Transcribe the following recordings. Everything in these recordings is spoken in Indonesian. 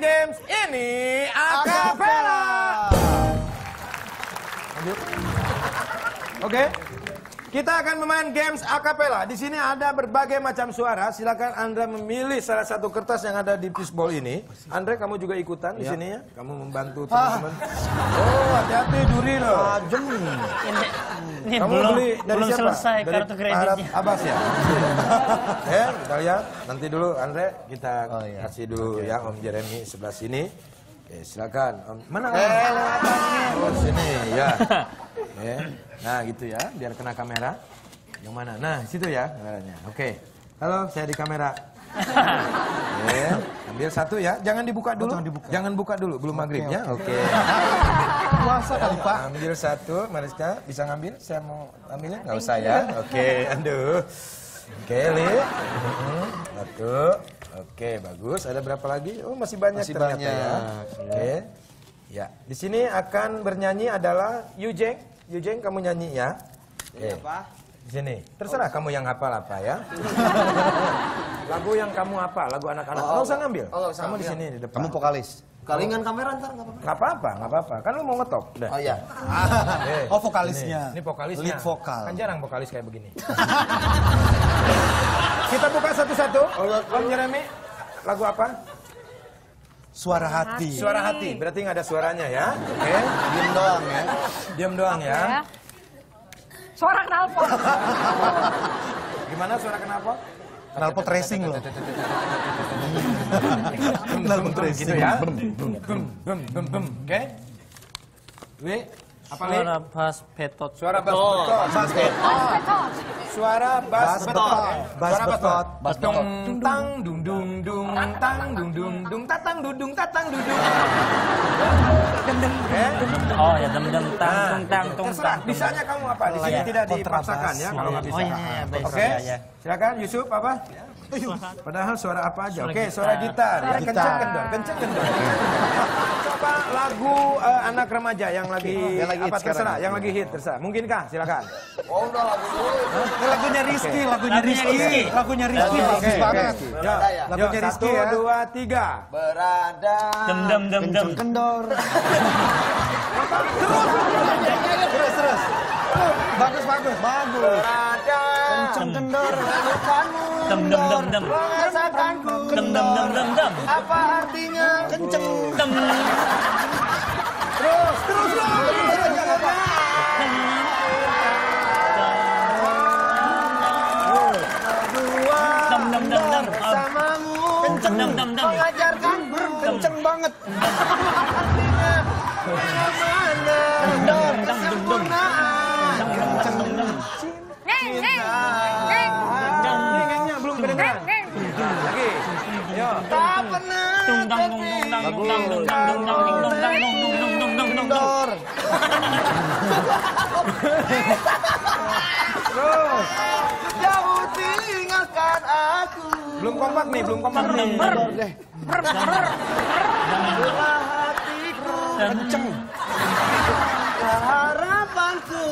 Games ini akapela. Lanjut. Oke. Okay. Kita akan bermain games akapela. Di sini ada berbagai macam suara. Silakan Anda memilih salah satu kertas yang ada di fishball ini. Andre, kamu juga ikutan di sini ya. Kamu membantu teman-teman. Oh, hati-hati duri loh. Tajam. Ini, ini Kamu belum beli dari belum siapa? selesai dari kartu kreditnya. Abbas ya. ya, kita lihat. Nanti dulu Andre kita Oh, iya. kasih dulu ya Om Jeremy sebelah sini. Oke, silakan. Om. Mana Om? Eh, Oh, sini ya. Oke. Nah, gitu ya, biar kena kamera. Yang mana? Nah, situ ya kameranya. Oke. Halo, saya di kamera. Oke, ambil satu ya. Jangan dibuka dulu. jangan, buka. dulu, belum maghrib ya. Oke. Puasa kali Pak. Ambil satu, Mariska bisa ngambil? Saya mau ambilnya? Nggak usah ya. Oke, aduh. Oke, Li. Mhm, Satu. Oke, bagus. Ada berapa lagi? Oh, masih banyak Masih ternyata banyak, ya. Oke. Ya, di sini akan bernyanyi adalah Yujeng. Yujeng kamu nyanyi ya. Oke. Di sini. Terserah kamu yang hafal apa ya. lagu yang kamu hafal, lagu anak-anak. Nggak usah ngambil. Oh, nggak usah kamu di ngambil. sini di depan. Kamu vokalis. Kalingan kamera ntar nggak apa-apa. Nggak apa-apa, nggak apa-apa. Kan lu mau ngetop. Udah. Oh iya. Eh, Oh, vokalisnya. Ini, ini vokalisnya. Lead vokal. Kan jarang vokalis kayak begini. Kita buka satu-satu. Om Jeremy, lagu apa? Suara hati. Suara hati. Berarti nggak ada suaranya ya. Oke. Diem doang ya. Diam doang ya. Ya. Suara knalpot. Gimana suara kenapa? Knalpot racing loh. Knalpot racing. Gitu ya. Oke. Wi, apa Li? Suara pas petot. Suara bass betot. Bass betot. Suara bass betot. Bass Suara betot. Bass betot. Dung tang dung dung dung tang dung dung dung tatang dung dung tatang dung dung. Oke. Oh ya dem dem tang Nah, tung tang tung terserah. tang. Bisanya kamu apa? Di sini Iya, tidak dipaksakan ya kalau nggak bisa. Oh, iya, iya, baik. Oke. Iya, iya. Silakan Yusuf apa? Padahal suara apa aja? Oke, suara gitar. Ya, kenceng kendor, kenceng kendor. Coba lagu eh, anak remaja yang lagi, Yang lagi apa terserah, yang lagi hit terserah. Mungkinkah? Silakan. Oh udah lagu dulu. Lagunya Rizky, lagunya Lagunya Rizky. Rizky. Lagunya Rizky Oke, bagus banget. Ya? Lagunya satu, Rizky ya. dua, tiga. Berada. Dem dem dem dem. Kenceng kendor. Terus, terus. Bagus, bagus. Bagus. Berada. Kenceng kendor. Kamu Dem dem dem dem. merasakanku. Dem dem dem dem dem. Apa artinya kenceng? Dem. Kenceng dem dem dem. Mengajarkanku. Kenceng banget. Mana? Dem dem dem dem. Kenceng. Ngeng, ngeng, ngeng, Ngengnya belum kedengeran. ngeng. Lagi. Yo. Tak pernah Tung dang dung dung dang dung dang dung dang dung dang dung dang dung dang dung dung dung dung dung dung. kendor. Terus. Kompak nih, belum kompak nih. deh. Belah hatiku. Kenceng. Harapanku.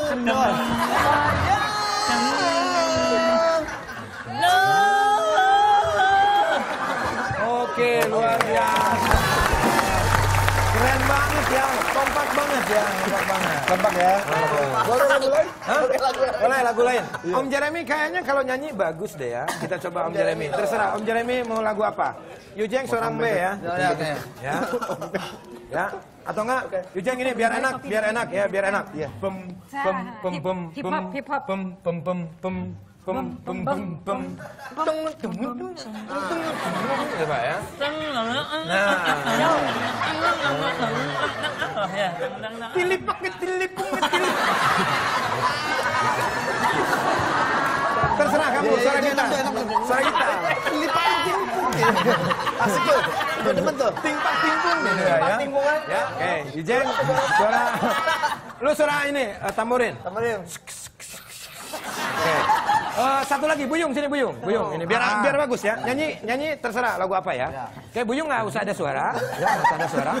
Oke, luar biasa. Keren banget ya, kompak banget ya, kompak banget. Kompak ya. Boleh lagu lain? Hah? Boleh lagu lain. Om Jeremy kayaknya kalau nyanyi bagus deh ya. Kita coba Om Jeremy. Terserah Om Jeremy mau lagu apa? Yujeng seorang B ya. Ya. Ya. Ya. Atau enggak? Yujeng ini biar enak, biar enak ya, biar enak. Pem pem pem pem Hip hop, hip hop. pem pem pem pem pem pem pem pem tung tung tung tung ya ya. Nah, ya. Dang dang dang. tilip pakai tilip tilip. Terserah kamu, suara kita. Suara kita. Asik tuh. Gue demen tuh. Tingpak tingpung gitu ya. Tingpungan. Ya, oke. Ijen, suara Lu suara ini, eh, tamborin. Eh, satu lagi, Buyung sini Buyung. Buyung ini biar biar bagus ya. Nyanyi nyanyi terserah lagu apa ya. Oke, Buyung nggak usah ada suara, ya nggak usah ada suara.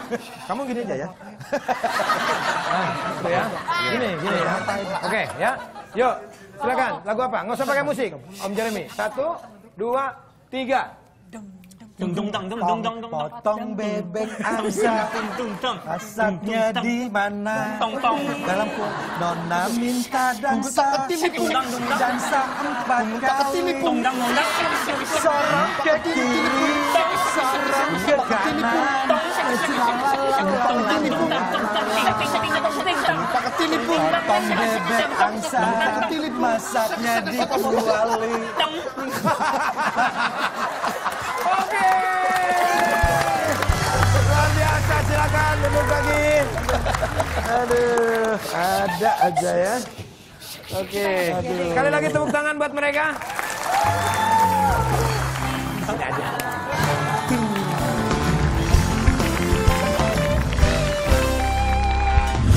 Kamu gini aja ya. Nah, gitu ya. Gini, gini ya. Oke, ya. Yuk, silakan. Lagu apa? Nggak usah pakai musik. Om Jeremy. Satu, dua, tiga. Dang dung dung dang dung dang. Potong bebek angsa. Dung dung dang. Asapnya di mana? Tong tong. Dalam ku Nona minta dansa. Dansa empat kali Dung dang dang. Sorong ke kiri Sorong ke kanan Potong bebek angsa Masaknya di kuali Aduh, ada aja ya. Oke. Sekali lagi tepuk tangan buat mereka.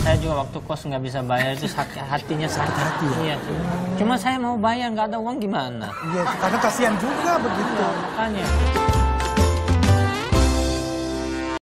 Saya juga waktu kos nggak bisa bayar itu sakit hatinya sakit hati. Iya. Cuma saya mau bayar nggak ada uang gimana? Iya, karena kasihan juga begitu Makanya.